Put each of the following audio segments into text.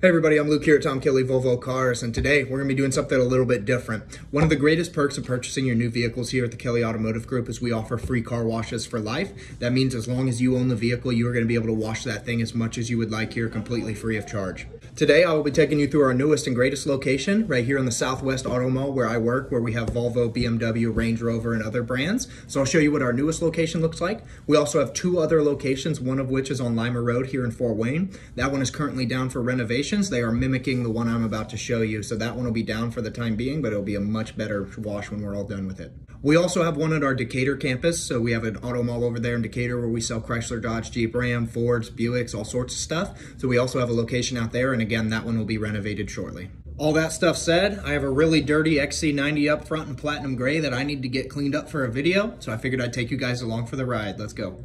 Hey everybody, I'm Luke here at Tom Kelley Volvo Cars, and today we're going to be doing something a little bit different. One of the greatest perks of purchasing your new vehicles here at the Kelley Automotive Group is we offer free car washes for life. That means as long as you own the vehicle, you are going to be able to wash that thing as much as you would like here completely free of charge. Today, I will be taking you through our newest and greatest location right here in the Southwest Auto Mall where I work, where we have Volvo, BMW, Range Rover, and other brands. So I'll show you what our newest location looks like. We also have two other locations, one of which is on Lima Road here in Fort Wayne. That one is currently down for renovations. They are mimicking the one I'm about to show you. So that one will be down for the time being, but it'll be a much better wash when we're all done with it. We also have one at our Decatur campus. So we have an auto mall over there in Decatur where we sell Chrysler, Dodge, Jeep, Ram, Fords, Buicks, all sorts of stuff. So we also have a location out there. And again, that one will be renovated shortly. All that stuff said, I have a really dirty XC90 up front in platinum gray that I need to get cleaned up for a video. So I figured I'd take you guys along for the ride. Let's go.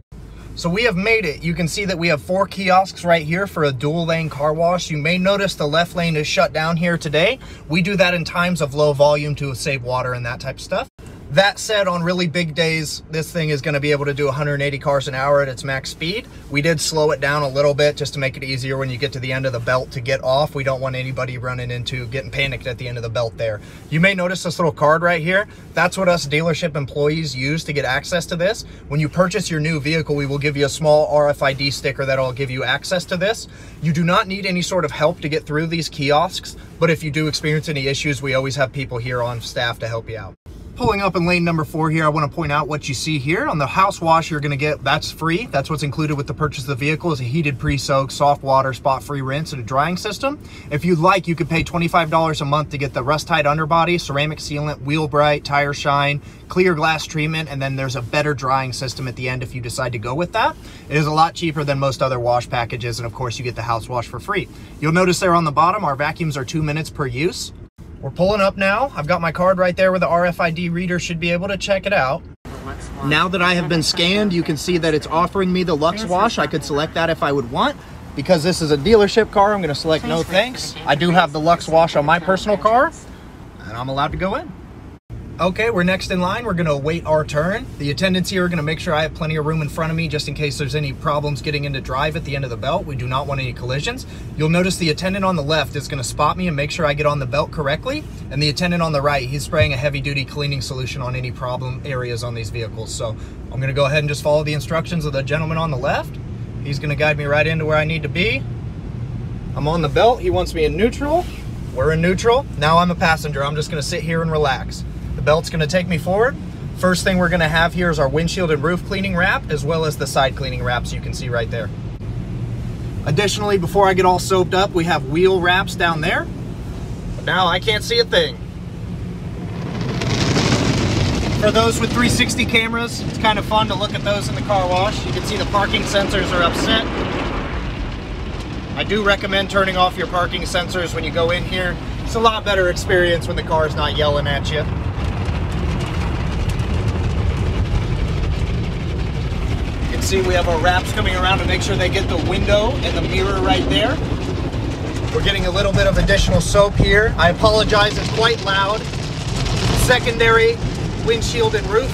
So we have made it. You can see that we have four kiosks right here for a dual lane car wash. You may notice the left lane is shut down here today. We do that in times of low volume to save water and that type of stuff. That said, on really big days, this thing is going to be able to do 180 cars an hour at its max speed. We did slow it down a little bit just to make it easier when you get to the end of the belt to get off. We don't want anybody running into getting panicked at the end of the belt there. You may notice this little card right here. That's what us dealership employees use to get access to this. When you purchase your new vehicle, we will give you a small RFID sticker that'll give you access to this. You do not need any sort of help to get through these kiosks, but if you do experience any issues, we always have people here on staff to help you out. Pulling up in lane number four here, I want to point out what you see here. On the house wash, you're going to get, that's free. That's what's included with the purchase of the vehicle is a heated pre-soak, soft water, spot-free rinse, and a drying system. If you'd like, you could pay $25 a month to get the rust-tight underbody, ceramic sealant, wheel bright, tire shine, clear glass treatment, and then there's a better drying system at the end if you decide to go with that. It is a lot cheaper than most other wash packages, and of course, you get the house wash for free. You'll notice there on the bottom, our vacuums are two minutes per use. We're pulling up now. I've got my card right there where the RFID reader should be able to check it out. Now that I have been scanned, you can see that it's offering me the Lux Wash. I could select that if I would want. Because this is a dealership car, I'm going to select no thanks. I do have the Lux Wash on my personal car, and I'm allowed to go in. Okay, we're next in line. We're gonna wait our turn. The attendants here are gonna make sure I have plenty of room in front of me just in case there's any problems getting into drive at the end of the belt. We do not want any collisions. You'll notice the attendant on the left is gonna spot me and make sure I get on the belt correctly. And the attendant on the right, he's spraying a heavy duty cleaning solution on any problem areas on these vehicles. So I'm gonna go ahead and just follow the instructions of the gentleman on the left. He's gonna guide me right into where I need to be. I'm on the belt, he wants me in neutral. We're in neutral. Now I'm a passenger. I'm just gonna sit here and relax belt's gonna take me forward. First thing we're gonna have here is our windshield and roof cleaning wrap, as well as the side cleaning wraps you can see right there. Additionally, before I get all soaped up, we have wheel wraps down there. But now I can't see a thing. For those with 360 cameras, it's kind of fun to look at those in the car wash. You can see the parking sensors are upset. I do recommend turning off your parking sensors when you go in here. It's a lot better experience when the car is not yelling at you. See we have our wraps coming around to make sure they get the window and the mirror right there. We're getting a little bit of additional soap here. I apologize, it's quite loud. Secondary windshield and roof.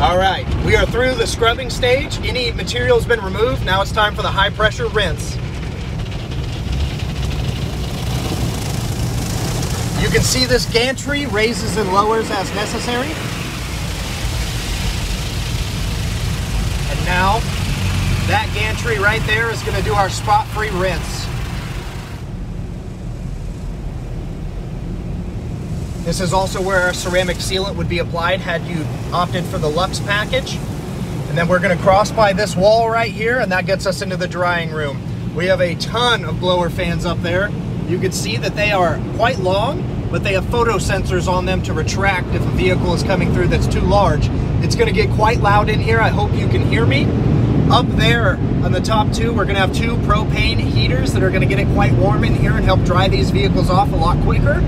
All right, we are through the scrubbing stage. Any material has been removed. Now it's time for the high pressure rinse. You can see this gantry raises and lowers as necessary. And now, that gantry right there is going to do our spot-free rinse. This is also where our ceramic sealant would be applied had you opted for the Lux package. And then we're going to cross by this wall right here, and that gets us into the drying room. We have a ton of blower fans up there. You can see that they are quite long, but they have photo sensors on them to retract if a vehicle is coming through that's too large. It's gonna get quite loud in here. I hope you can hear me. Up there on the top two, we're gonna have two propane heaters that are gonna get it quite warm in here and help dry these vehicles off a lot quicker.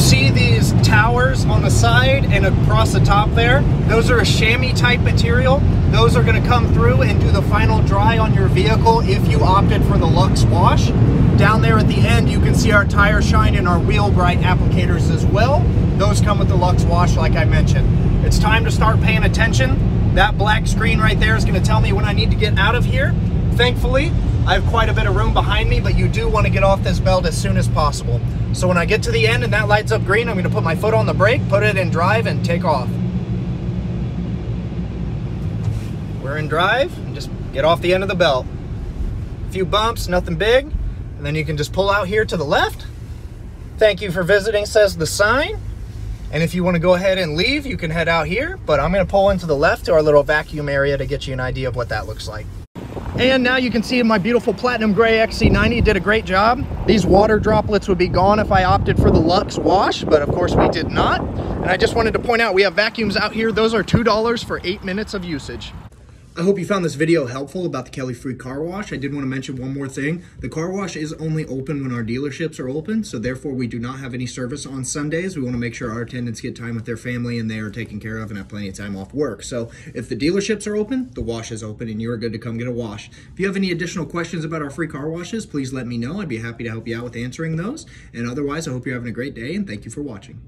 see these towers on the side and across the top there? Those are a chamois type material. Those are gonna come through and do the final dry on your vehicle if you opted for the Lux wash. Down there at the end, you can see our tire shine and our wheel bright applicators as well. Those come with the Lux Wash like I mentioned. It's time to start paying attention. That black screen right there is gonna tell me when I need to get out of here. Thankfully, I have quite a bit of room behind me, but you do want to get off this belt as soon as possible. So when I get to the end and that lights up green, I'm going to put my foot on the brake, put it in drive, and take off. We're in drive, and just get off the end of the belt. A few bumps, nothing big, and then you can just pull out here to the left. Thank you for visiting, says the sign. And if you want to go ahead and leave, you can head out here, but I'm going to pull into the left to our little vacuum area to get you an idea of what that looks like. And now you can see my beautiful Platinum Gray XC90 did a great job. These water droplets would be gone if I opted for the Lux wash, but of course we did not. And I just wanted to point out, we have vacuums out here. Those are $2 for eight minutes of usage. I hope you found this video helpful about the Kelley Free Car Wash. I did want to mention one more thing. The car wash is only open when our dealerships are open, so therefore we do not have any service on Sundays. We want to make sure our attendants get time with their family and they are taken care of and have plenty of time off work. So if the dealerships are open, the wash is open and you are good to come get a wash. If you have any additional questions about our free car washes, please let me know. I'd be happy to help you out with answering those. And otherwise, I hope you're having a great day and thank you for watching.